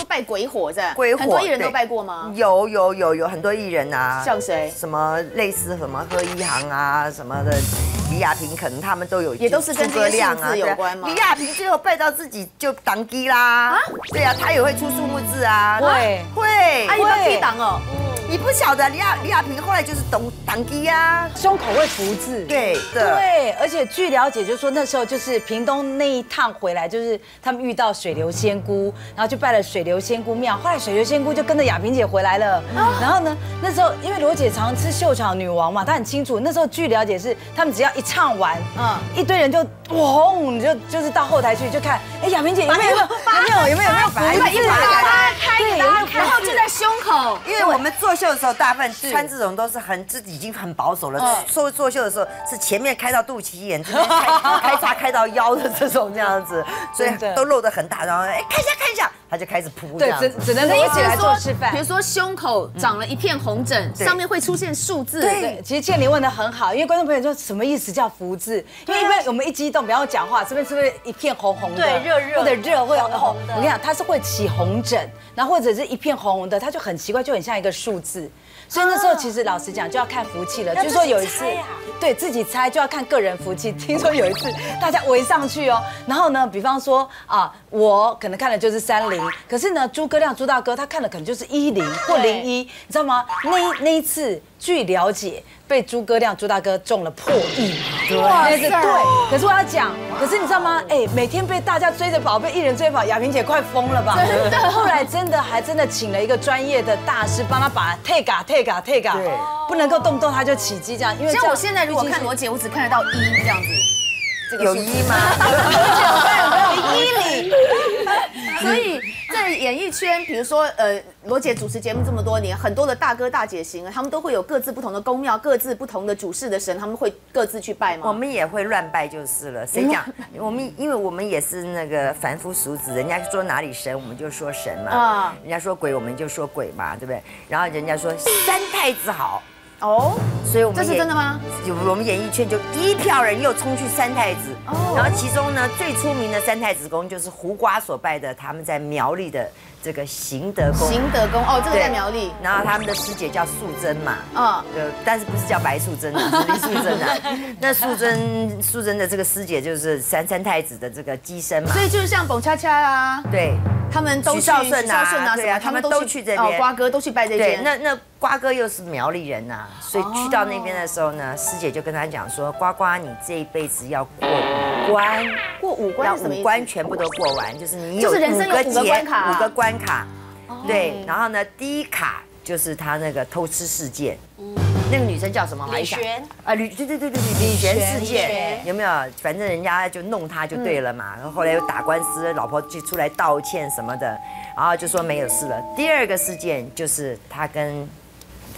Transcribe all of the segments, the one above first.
说拜鬼火在，鬼火很多艺人都拜过吗？有有有有很多艺人啊，像谁？什么类似什么贺一航啊什么的，李亚平可能他们都有，也都是跟这些数字有关吗李亚平最后拜到自己就挡机啦，啊对啊，他也会出数目字啊，会会阿姨哦，你不晓得李亚李亚平后来就是懂当机啊，胸口会福字。对的，对，而且据了解，就是说那时候就是屏东那一趟回来，就是他们遇到水流仙姑，然后就拜了水流仙姑庙。后来水流仙姑就跟着亚萍姐回来了。然后呢，那时候因为罗姐常吃秀场女王嘛，她很清楚。那时候据了解是，他们只要一唱完，嗯，一堆人就轰，就就是到后台去就看，哎，亚萍姐有没有有没有有没有有没有福把字衣服打开对，然后就在胸口，因为我们作秀的时候，大部分穿这种都是很自己已经很保守了。做做秀的时候是前面开到肚脐眼，这边开 开叉开到腰的这种这样子，所以都露得很大。然后哎，看一下看一下，他就开始扑这对，只。只能一起来做示范比。如说胸口长了一片红疹，上面会出现数字，对，其实倩玲问的很好，因为观众朋友说什么意思叫福字？因为一般我们一激动，比方讲话，这边是不是一片红红的？对热热或者热会红红的我跟你讲，它是会起红疹，然后或者是一片红红的，它就很奇怪，就很像一个数字。所以那时候其实老实讲就要看福气了，就是说有一次对自己猜就要看个人福气。听说有一次大家围上去哦，然后呢，比方说啊，我可能看的就是三零，可是呢，诸葛亮朱大哥他看的可能就是一零或零一，你知道吗？那一那一次据了解，被诸葛亮朱大哥中了破亿，哇那是对。可是我要讲，可是你知道吗？哎，每天被大家追着跑，被艺人追着跑，亚萍姐快疯了吧？真的。后来真的还真的请了一个专业的大师帮他把 take 啊 take 啊 take 啊对，不能够动不动他就起机这样，因为像我现在如果看罗姐，我只看得到一这样子，这个数字有一吗？一零，所以在演艺圈，比如说呃，罗姐主持节目这么多年，很多的大哥大姐型，他们都会有各自不同的宫庙，各自不同的主事的神，他们会各自去拜吗？我们也会乱拜就是了。谁讲？我 们因为我们也是那个凡夫俗子，人家说哪里神，我们就说神嘛。啊人家说鬼，我们就说鬼嘛，对不对？然后人家说三太子好，哦，所以我们这是真的吗？有我们演艺圈就一票人又冲去三太子，哦。然后其中呢最出名的三太子宫就是胡瓜所拜的，他们在苗栗的这个行德宫。行德宫哦，这个在苗栗，然后他们的师姐叫素贞嘛，嗯，呃，但是不是叫白素贞啊，是李素贞啊。那素贞素贞的这个师姐就是三三太子的这个机身嘛。所，以就是像蹦恰恰啊，对。他们都去许绍顺啊对啊他们都去这边。哦，瓜哥都去拜这对，间，那那瓜哥又是苗栗人呐、所以去到那边的时候呢，师姐就跟他讲说，瓜瓜你这一辈子要过五关，过五关要五？关全部都过完，就是你有人生有五个节关卡啊五个关卡。对，然后呢，第一卡就是他那个偷吃事件。那个女生叫什么？李璇啊，吕对对对对对，李璇事件有没有？反正人家就弄他就对了嘛。然后后来又打官司，老婆就出来道歉什么的，然后就说没有事了。第二个事件就是他跟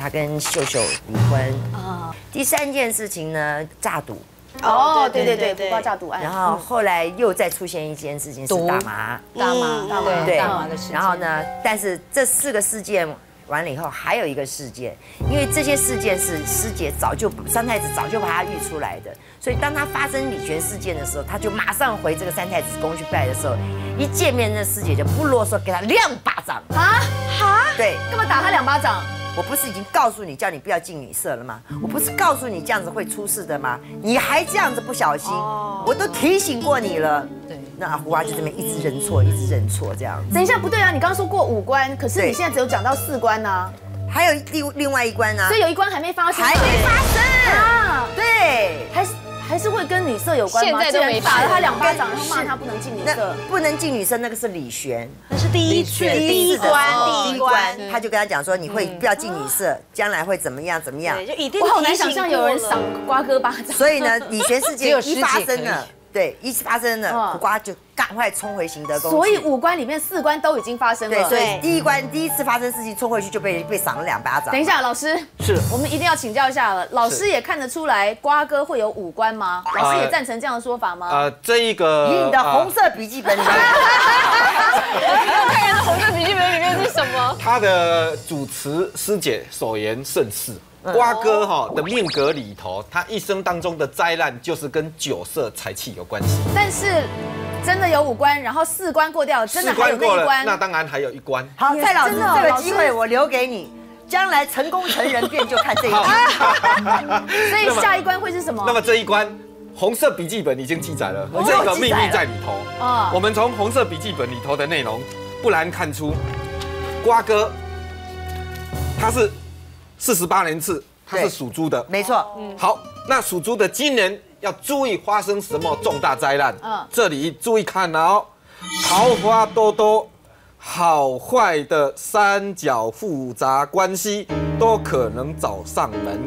他跟秀秀离婚。啊。第三件事情呢，诈赌。哦，对对对，对对对。不挂诈赌案，然后后来又再出现一件事情是毒大麻，大麻嗯大麻对。大麻的事情。然后呢，但是这四个事件完了以后，还有一个事件，因为这些事件是师姐早就三太子早就把他预出来的，所以当他发生李璇事件的时候，他就马上回这个三太子宫去拜的时候，一见面那师姐就不啰嗦，给他两巴掌。啊？哈，对，干嘛打他两巴掌？我不是已经告诉你叫你不要进女色了吗？我不是告诉你这样子会出事的吗？你还这样子不小心，我都提醒过你了。对那阿胡啊就这边一直认错，一直认错这样子。等一下，不对啊，你刚刚说过五关，可是你现在只有讲到四关呢，还有另另外一关呢、所以有一关还没发生，还没发生。啊，对，还是还是会跟女色有关吗？现在都没打了他两巴掌，然后骂他不能进女那色，不能进女生，那个是李璇。那是第一次第一关第一关，他就跟他讲说，你会不要进女色，将来会怎么样怎么样，。就一定我好难想象有人赏瓜哥巴掌。所以呢，李璇事件一发生了，对，一发生了，嗯苦瓜就赶快冲回行德宫。所以五关里面四关都已经发生对，了。所以第一关第一次发生事情冲回去就被被赏了两巴掌。等一下，老师，是我们一定要请教一下了。老师也看得出来，瓜哥会有五关吗？老师也赞成这样的说法吗？呃，这一个以你的呃红色笔记本里面，看人的红色笔记本里面是什么？他的主持师姐所言甚是。嗯瓜哥哈的命格里头，他一生当中的灾难就是跟酒色财气有关系。但是真的有五关，然后四关过掉，真的四还有关过了，那一关。那当然还有一关。好，蔡老师，这个机会我留给你，将来成功成人便就看这一关。所以下一关会是什么？那么这一关，红色笔记本已经记载了，哦这个秘密在里头。啊我们从红色笔记本里头的内容，不难看出，瓜哥他是四十八年次，他是对属猪的。没错，好，那属猪的今年要注意发生什么重大灾难？嗯这里注意看哦，桃花多多，好坏的三角复杂关系都可能找上门，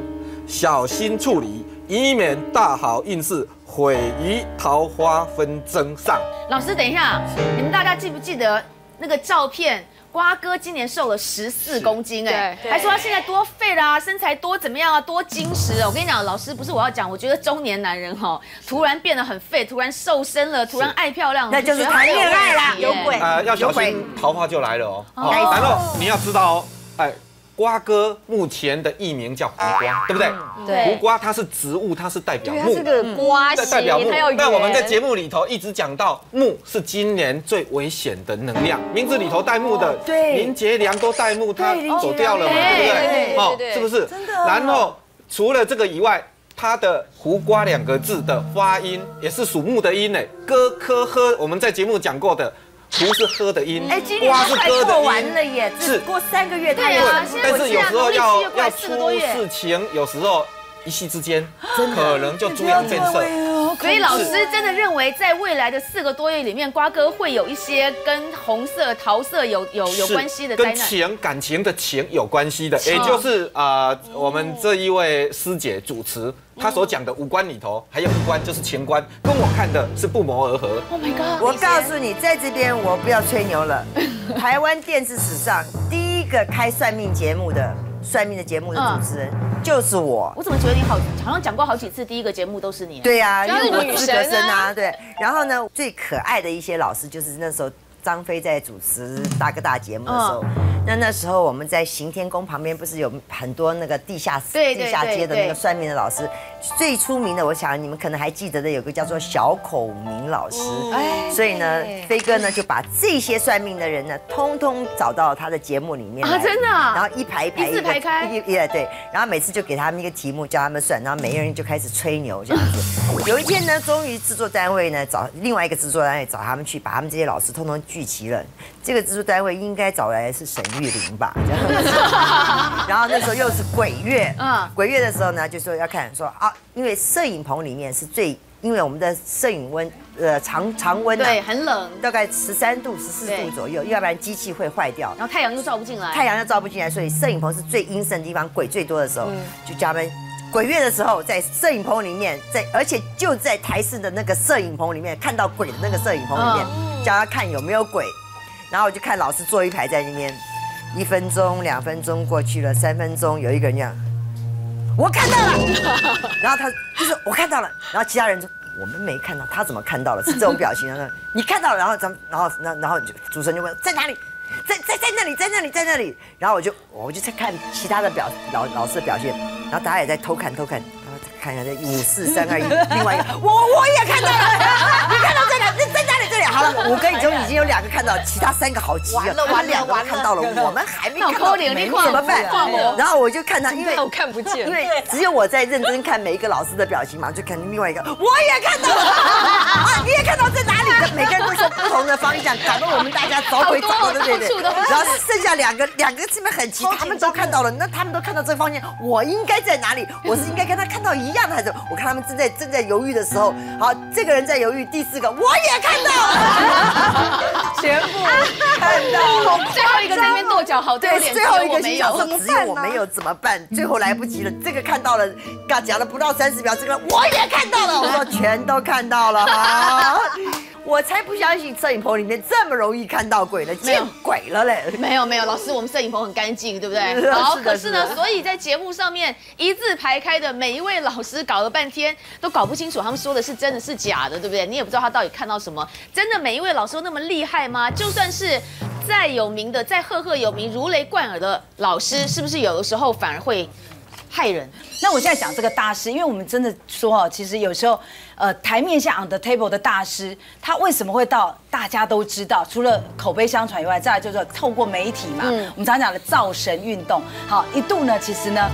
小心处理，以免大好运势毁于桃花纷争上。老师，等一下，你们大家记不记得那个照片？瓜哥今年瘦了十四公斤，哎，对。还说他现在多废啦、身材多怎么样啊，多精实哦。我跟你讲，老师不是我要讲，我觉得中年男人哈，突然变得很废，突然瘦身了，突然爱漂亮了，那就是谈恋爱啦有鬼。呃，要小心桃花就来了哦。来哦然后你要知道哦，哎，瓜哥目前的艺名叫胡瓜，对不对？对胡瓜它是植物，它是代表木是。个瓜代表木它要，那我们在圆节目里头一直讲到木是今年最危险的能量，名字里头带木的，对林杰良都带木，他走掉了嘛，良对不对对？哦是不是？真的然后除了这个以外，它的“胡瓜”两个字的发音也是属木的音呢，哥科呵，我们在节目讲过的，胡是喝的音，哎，今年瓜都快是歌的过完了。耶，只是过三个月，对太啊但是有时候要要出事情，有时候一夕之间可能就猪羊变色。所以老师真的认为，在未来的四个多月里面，瓜哥会有一些跟红色、桃色有有有是关系的灾跟难。情感情的情有关系的，也就是啊、呃我们这一位师姐主持她所讲的五官里头，还有一关就是情关，跟我看的是不谋而合。Oh my god！我告诉你，在这边我不要吹牛了，台湾电视史上第一个开算命节目的算命的节目的主持人就是我。我怎么觉得你好好像讲过好几次，第一个节目都是你。对呀、因为我资格女神生啊，啊对。然后呢，最可爱的一些老师就是那时候张飞在主持大哥大节目的时候，那那时候我们在行天宫旁边不是有很多那个地下地下街的那个算命的老师，最出名的，我想你们可能还记得的有个叫做小孔明老师，哎。所以呢，飞哥呢就把这些算命的人呢，通通找到他的节目里面来。啊真的啊？然后一排一排一排开？一也对，然后每次就给他们一个题目，叫他们算，然后每个人就开始吹牛这样子。有一天呢，终于制作单位呢找另外一个制作单位找他们去，把他们这些老师通通聚齐了。这个制作单位应该找来的是沈玉琳吧，这样子。然后那时候又是鬼月，嗯嗯，鬼月的时候呢，就说要看说啊，因为摄影棚里面是最，因为我们的摄影温呃常常温啊对，很冷，大概十三度、十四度左右，要不然机器会坏掉。然后太阳又照不进来。太阳又照不进来，所以摄影棚是最阴森的地方，鬼最多的时候，嗯就叫他们鬼月的时候，在摄影棚里面，在而且就在台式的那个摄影棚里面看到鬼的那个摄影棚里面，嗯叫他看有没有鬼，然后我就看老师坐一排在那边，一分钟、两分钟过去了，三分钟，有一个人这样，我看到了，然后他就说我看到了，然后其他人说。我们没看到，他怎么看到了？是这种表情。然 后你看到了，然后咱们，然后，然后，然后就主持人就问在哪里，在在在那里，在那里，在那里。然后我就我就在看其他的表老老师的表现，然后大家也在偷看偷看，看一下这五四三二一，另外一个。我我也看到了，你看到这个，这在哪里？这里。好了，五个已经已经有两个看到，其他三个好急啊，完了两个看到了，我们还没看到，你怎么办？然后我就看他，因为 我看不见。因为只有我在认真看每一个老师的表情嘛，就看另外一个，我也看到了，啊，你也看到在哪里？每个人都说不同的方向，搞得我们大家找鬼找的，对不对然后剩下两个，两个这边很齐，他们都看到了，那他们都看到这个方向，我应该在哪里？我是应该跟他看到一样的，还是我看他们正在正在犹豫的时候，好，这个人在犹豫，第四个我也看到了，全部看到了。最后一个在那边跺脚，好丢对，脸。最后一个心想有。说只有我没有怎么办？最后来不及了，这个看到了，刚讲了不到三十秒，这个我也看到了，我说全都看到了啊！我才不相信摄影棚里面这么容易看到鬼了，见鬼了嘞！没有没有，老师，我们摄影棚很干净，对不对？好，可是呢所以在节目上面一字排开的每一位老师搞了半天都搞不清楚他们说的是真的是假的，对不对？你也不知道他到底看到什么。真的每一位老师都那么厉害吗？就算是再有名的、再赫赫有名、如雷贯耳的老师，是不是有的时候反而会？害人。那我现在讲这个大师，因为我们真的说哦，其实有时候，呃，台面下 on the table 的大师，他为什么会到大家都知道？除了口碑相传以外，再来就是透过媒体嘛，我们常讲的造神运动。好，一度呢，其实呢。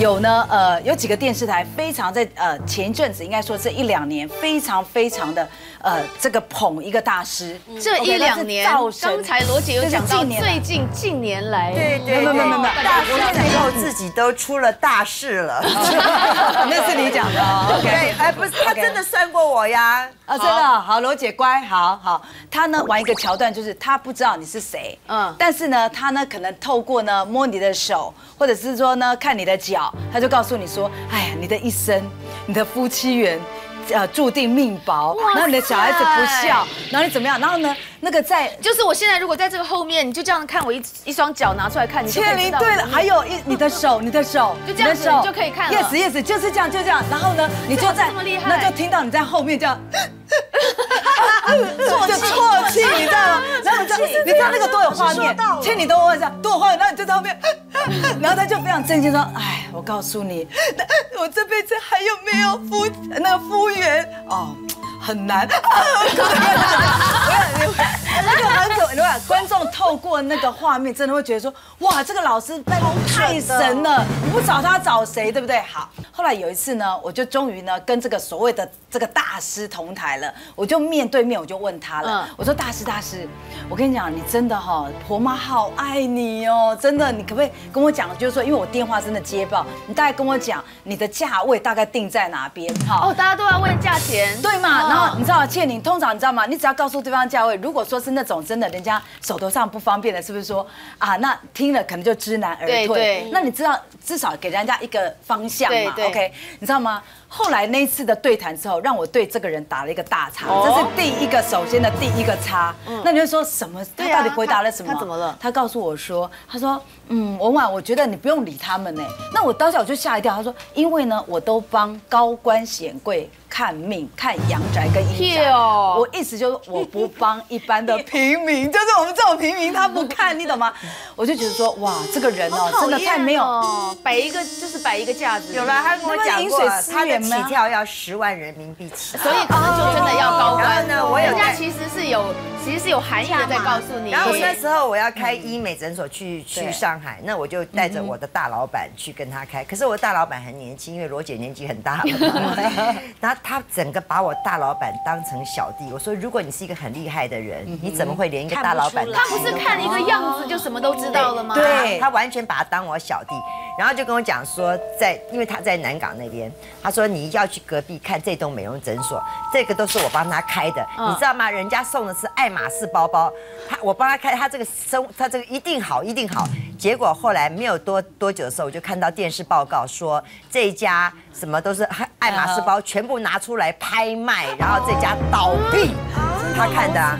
有呢，呃，有几个电视台非常在呃前一阵子，应该说这一两年非常非常的呃这个捧一个大师。这一两年，刚才罗姐有讲到，近最近近年来，对对没有没有没有没有大师以后自己都出了大事了。那是你讲的哦。对，OK，哎，不是，他真的算过我呀。啊，真的好，罗姐乖，好好。他呢玩一个桥段，就是他不知道你是谁，嗯嗯，但是呢，他呢可能透过呢摸你的手，或者是说呢看你的脚，他就告诉你说，哎呀，你的一生，你的夫妻缘。呃，注定命薄，然后你的小孩子不孝，然后你怎么样？然后呢，那个在就是我现在如果在这个后面，你就这样看我一一双脚拿出来看，你就可以知道倩玲对了，还有一你的手，你的手，就这样子你就可以看了 Yes yes，就是这样，就这样。然后呢，你就在这么厉害那就听到你在后面这样。就啜泣，你知道吗？然后你知道，你知道那个多有画面，倩你都问一下多有画面，然后你就在后面，然后他就非常震惊说：“哎，我告诉你，我这辈子还有没有夫那个夫缘哦？”很难，观众透过那个画面，真的会觉得说，哇，这个老师太神了，你不找他找谁，对不对？好，后来有一次呢，我就终于呢跟这个所谓的这个大师同台了，我就面对面我就问他了，嗯我说大师大师，我跟你讲，你真的哈、婆妈好爱你哦，真的，你可不可以跟我讲，就是说，因为我电话真的接爆，你大概跟我讲你的价位大概定在哪边？好哦，大家都要问价钱，对嘛？嗯然后你知道倩玲，通常你知道吗？你只要告诉对方价位，如果说是那种真的人家手头上不方便的，是不是说啊？那听了可能就知难而退。对对那你知道至少给人家一个方向嘛？OK，你知道吗？后来那一次的对谈之后，让我对这个人打了一个大叉，哦这是第一个首先的第一个叉。那你会说什么？他到底回答了什么？他他怎么了他告诉我说，他说，嗯，文婉，我觉得你不用理他们呢。那我当下我就吓一跳，他说，因为呢，我都帮高官显贵看命、看阳宅跟阴宅。哟我意思就是我不帮一般的平民，就是我们这种平民他不看，你懂吗？我就觉得说，哇，这个人哦，真的太没有。哦，摆一个就是摆一个架子，有了，他跟我讲过他的起跳要十万人民币起跳。所以可能就真的要高官。其实是有，其实是有含义的在告诉你。然后我那时候我要开医美诊所去去上海，那我就带着我的大老板去跟他开。可是我大老板很年轻，因为罗姐年纪很大了嘛。然后他整个把我大老板当成小弟。我说，如果你是一个很厉害的人，你怎么会连一个大老板的他不是看一个样子就什么都知道了吗？对，他完全把他当我小弟，然后就跟我讲说，在因为他在南港那边，他说你要去隔壁看这栋美容诊所，这个都是我帮他开的，你知道吗？人家送的是爱马仕包包，他我帮他开，他这个生他这个一定好，一定好。结果后来没有多多久的时候，我就看到电视报告说这一家什么都是爱马仕包，全部拿出来拍卖，然后这家倒闭，他看的啊。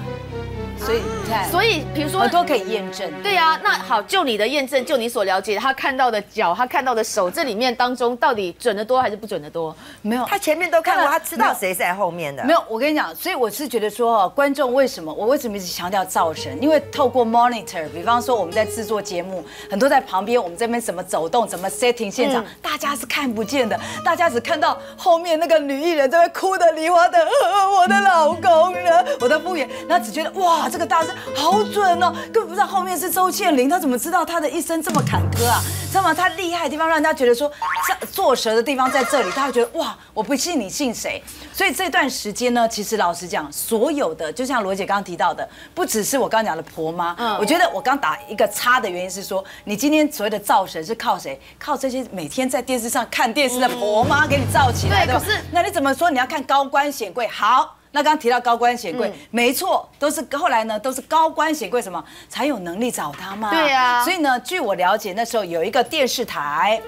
所以你看，所以比如说很多可以验证。对呀、那好，就你的验证，就你所了解，他看到的脚，他看到的手，这里面当中到底准的多还是不准的多？没有，他前面都看过，他知道谁在后面的。没有，我跟你讲，所以我是觉得说，哦，观众为什么我为什么一直强调造神？因为透过 monitor，比方说我们在制作节目，很多在旁边，我们这边怎么走动，怎么 setting 现场，大家是看不见的，大家只看到后面那个女艺人在那哭的梨花的，呃我的老公呢，我的服务员，然后只觉得哇，这个大师好准哦，根本不知道后面是周倩玲，他怎么知道他的一生这么坎坷啊？知道吗？他厉害的地方让人家觉得说，这做蛇的地方在这里，他会觉得哇，我不信你信谁？所以这段时间呢，其实老实讲，所有的就像罗姐刚刚提到的，不只是我刚刚讲的婆妈，嗯我觉得我刚打一个叉的原因是说，你今天所谓的造神是靠谁？靠这些每天在电视上看电视的婆妈给你造起来的。对可是那你怎么说？你要看高官显贵，好。那刚刚提到高官显贵，嗯没错，都是后来呢，都是高官显贵什么才有能力找他嘛。对啊所以呢，据我了解，那时候有一个电视台。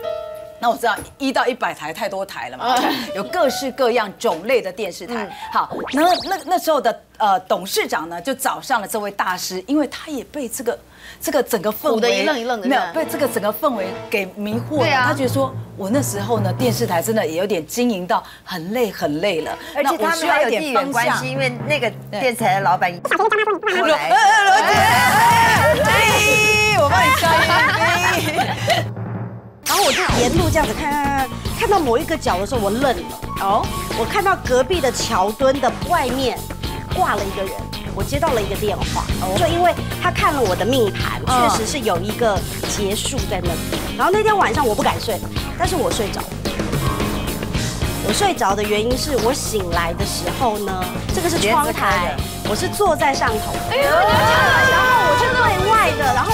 那我知道一到一百台太多台了嘛，有各式各样种类的电视台。好，然后那那时候的呃董事长呢，就找上了这位大师，因为他也被这个这个整个氛围一愣一愣的没有被这个整个氛围给迷惑了。他觉得说，我那时候呢，电视台真的也有点经营到很累很累了，而且那我他们还有需要一点地缘方向关系，因为那个电视台的老板过来，罗姐，哎我帮你消音。然后我就沿路这样子看看看，看到某一个角的时候，我愣了。哦，我看到隔壁的桥墩的外面挂了一个人，我接到了一个电话，就因为他看了我的命盘，确实是有一个结束在那里。然后那天晚上我不敢睡，但是我睡着了。我睡着的原因是我醒来的时候呢，这个是窗台，我是坐在上头，然后我是对外的，然后